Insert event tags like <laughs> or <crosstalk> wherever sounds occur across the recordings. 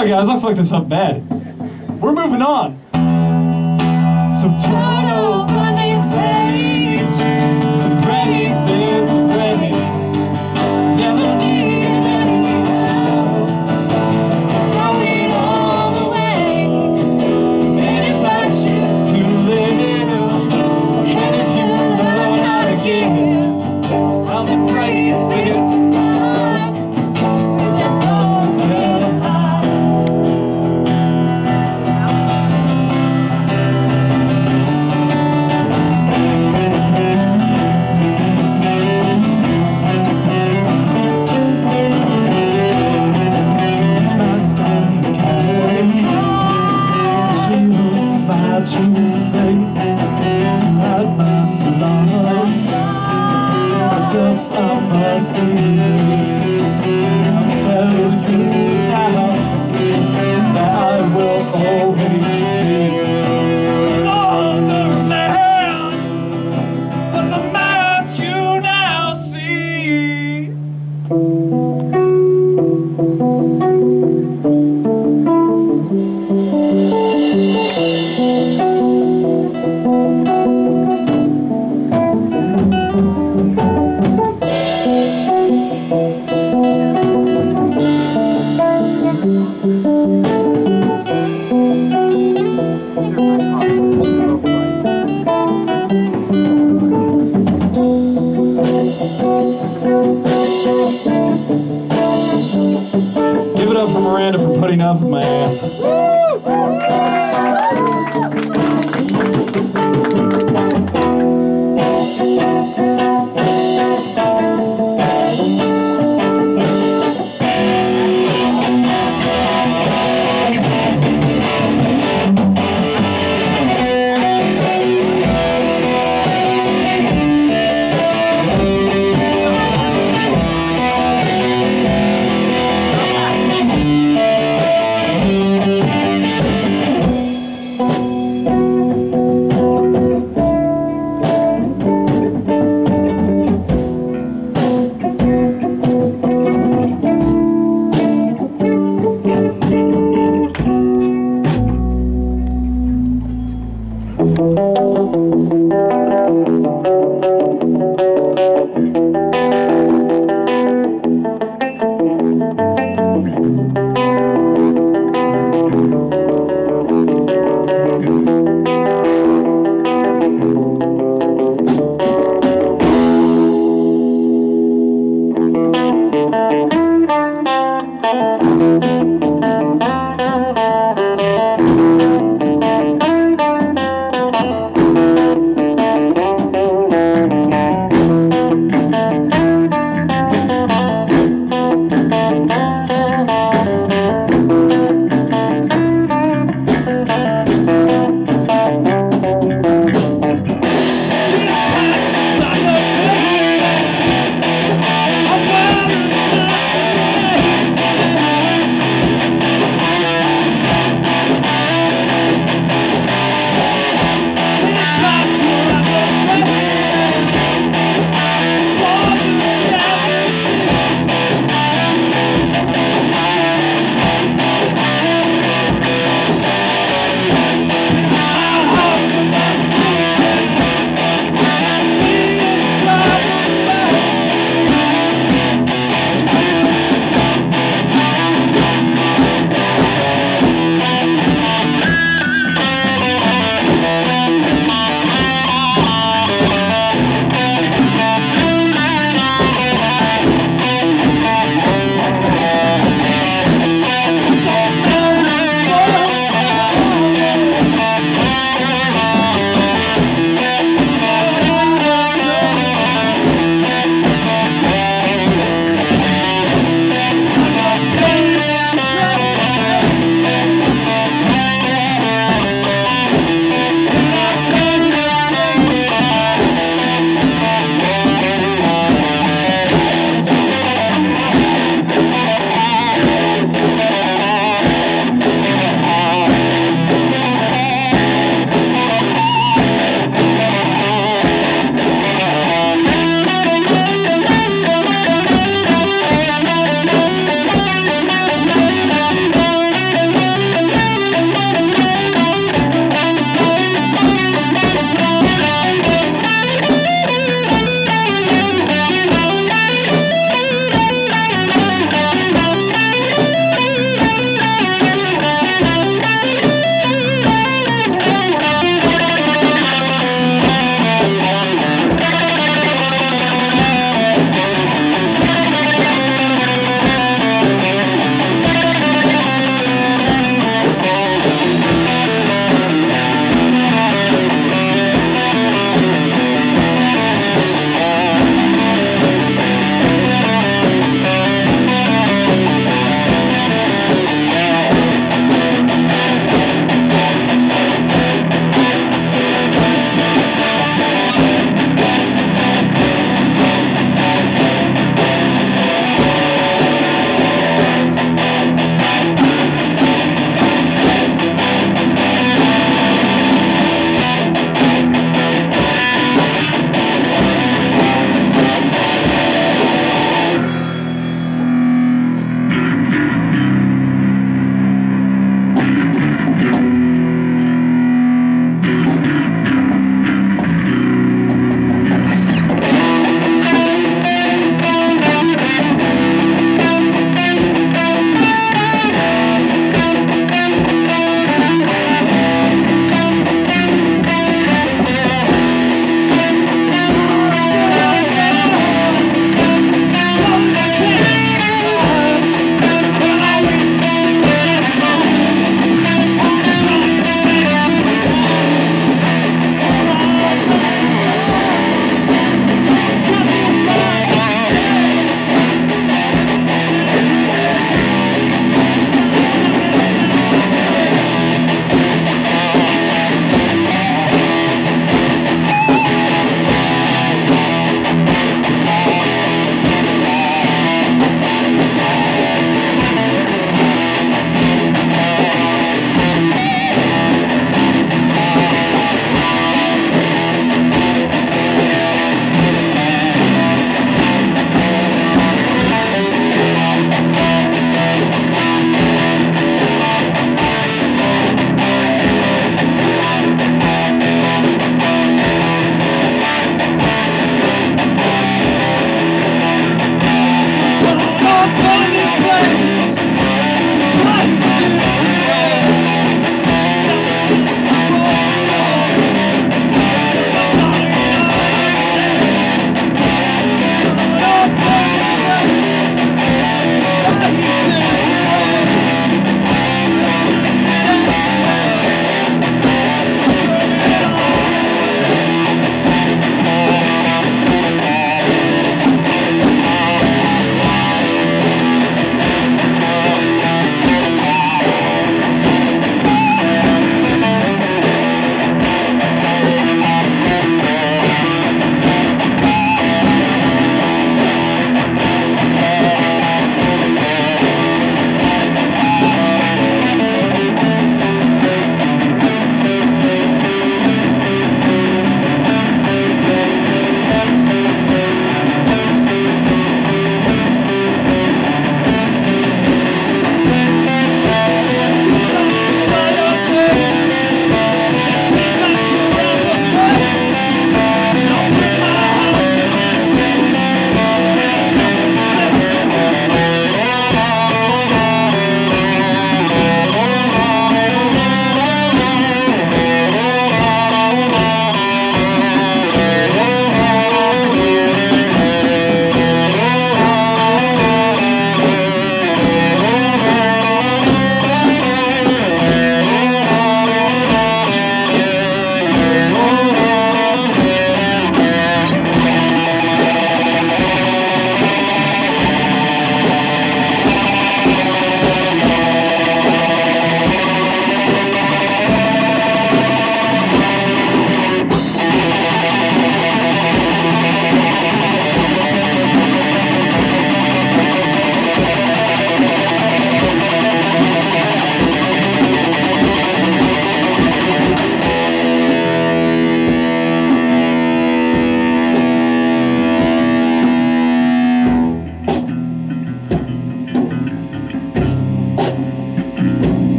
Sorry guys, I fucked this up bad. We're moving on. So turn over this page. down from my ass.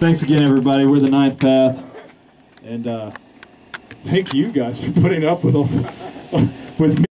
Thanks again, everybody. We're the Ninth Path, and uh, thank you guys for putting up with all, <laughs> with me.